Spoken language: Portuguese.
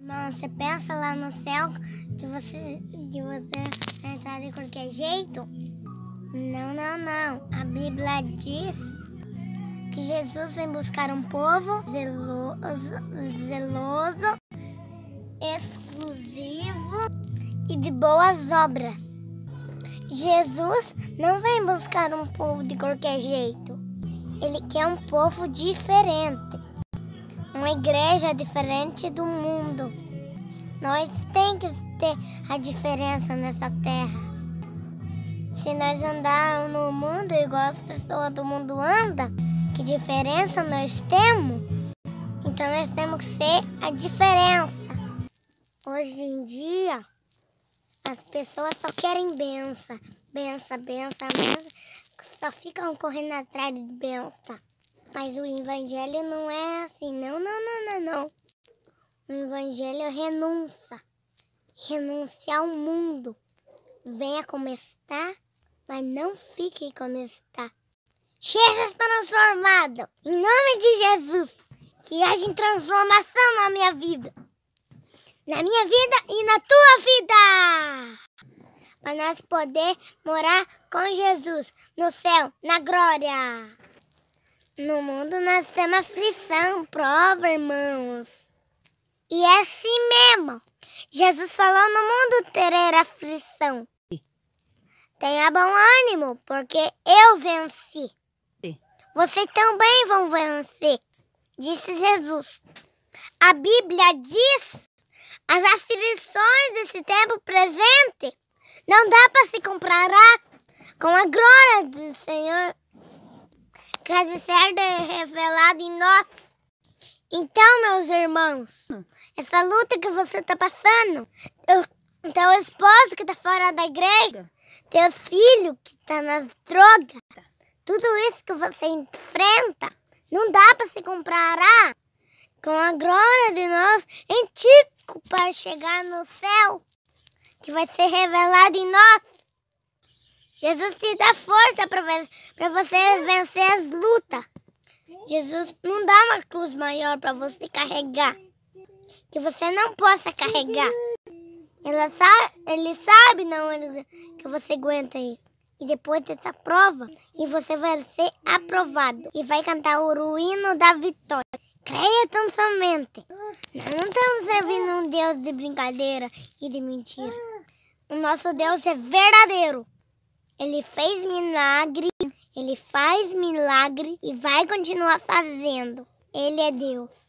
Irmão, você pensa lá no céu que você, que você vai entrar de qualquer jeito? Não, não, não. A Bíblia diz que Jesus vem buscar um povo zeloso, zeloso exclusivo e de boas obras. Jesus não vem buscar um povo de qualquer jeito. Ele quer um povo diferente. Uma igreja diferente do mundo. Nós tem que ter a diferença nessa terra. Se nós andarmos no mundo igual as pessoas do mundo andam, que diferença nós temos? Então nós temos que ser a diferença. Hoje em dia, as pessoas só querem benção, benção, benção, benção, só ficam correndo atrás de benção. Mas o evangelho não é assim, não, não, não, não, não. O evangelho é renúncia, ao mundo. Venha como está, mas não fique como está. Seja transformado, em nome de Jesus, que haja transformação na minha vida na minha vida e na tua vida. Para nós poder morar com Jesus no céu, na glória. No mundo nós temos aflição, prova, irmãos. E é assim mesmo. Jesus falou no mundo ter aflição. Tenha bom ânimo, porque eu venci. Vocês também vão vencer, disse Jesus. A Bíblia diz as aflições desse tempo presente não dá para se comparar com a glória do Senhor há de ser revelada em nós. Então, meus irmãos, essa luta que você está passando, teu, teu esposo que está fora da igreja, teu filho que está nas drogas, tudo isso que você enfrenta, não dá para se comparar com a glória de nós em ti para chegar no céu, que vai ser revelado em nós. Jesus te dá força para você vencer as lutas. Jesus não dá uma cruz maior para você carregar, que você não possa carregar. Sabe, ele sabe não que você aguenta aí. E depois dessa prova, e você vai ser aprovado e vai cantar o hino da vitória. Creia tão somente. Nós não estamos servindo um Deus de brincadeira e de mentira. O nosso Deus é verdadeiro. Ele fez milagre, ele faz milagre e vai continuar fazendo. Ele é Deus.